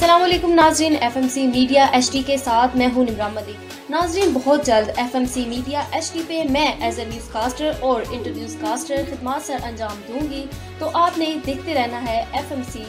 असलम नाजरीन F M C media H D के साथ मैं हूँ निमरान मलिक नाजरीन बहुत जल्द F M C media H D पे मैं एज ए न्यूज़ कास्टर और इंटरव्यूज़ कास्टर खदमात सर अंजाम दूँगी। तो आपने देखते रहना है एफ़ एम सी